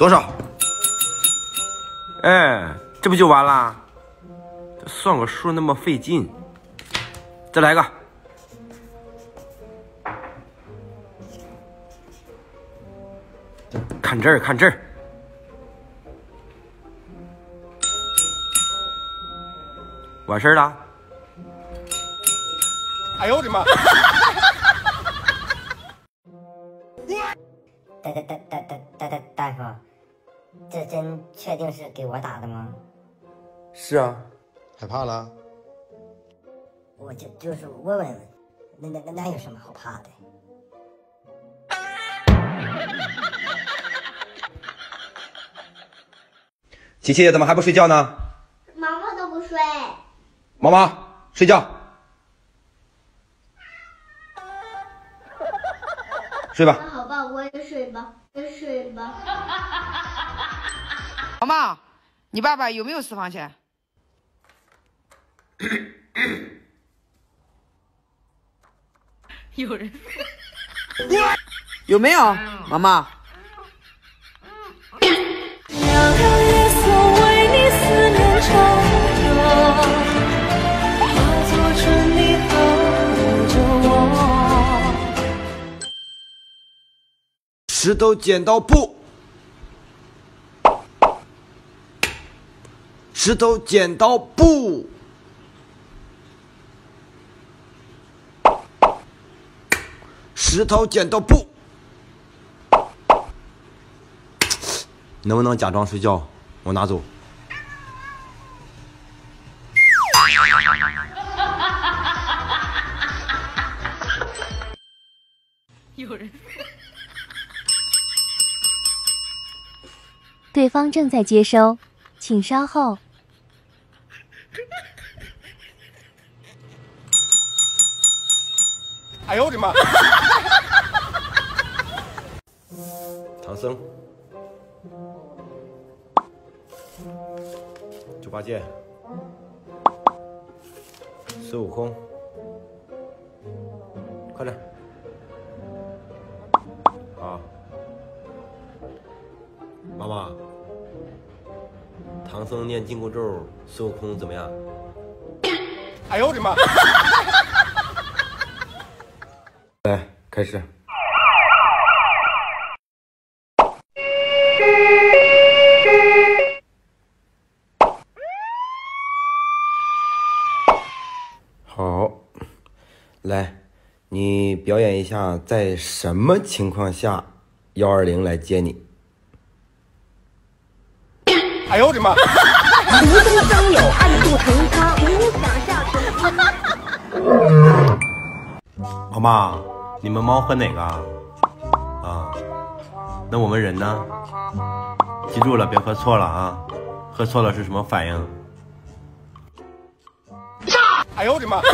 多少？哎，这不就完啦？算个数那么费劲？再来个。看这儿，看这儿。完事儿了。哎呦我的妈！大大大大大大大夫。这针确定是给我打的吗？是啊，害怕了？我就就是问问，那那那那有什么好怕的？琪琪怎么还不睡觉呢？毛毛都不睡。毛毛睡觉。睡吧。那好吧，我也睡吧，也睡吧。毛毛，你爸爸有没有私房钱？有人。有没有，毛毛？石头剪刀布，石头剪刀布，石头剪刀布，能不能假装睡觉？我拿走。有人。对方正在接收，请稍后。哎呦我的妈！唐僧，猪八戒，孙悟空，快点！妈妈，唐僧念紧箍咒，孙悟空怎么样？哎呦我的妈！来，开始。好，来，你表演一下，在什么情况下幺二零来接你？哎呦我的妈！无中生有，暗度陈仓，无想象妈妈，你们猫喝哪个啊？啊，那我们人呢？记住了，别喝错了啊！喝错了是什么反应？哎呦我的妈！